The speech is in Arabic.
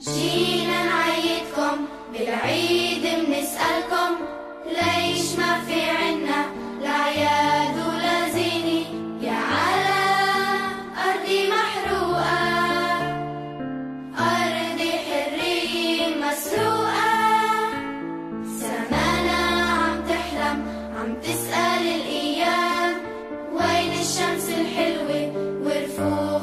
جينا نعيدكم بالعيد منسألكم ليش ما في عنا العياد ولا زينة يا على أرضي محروقة أرضي حرية مسروقة. سمانا عم تحلم عم تسأل الأيام وين الشمس الحلوة والرفوق